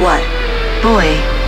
What? Boy.